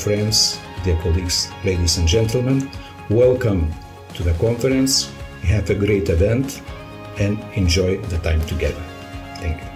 friends, dear colleagues, ladies and gentlemen, welcome to the conference. Have a great event and enjoy the time together. Thank you.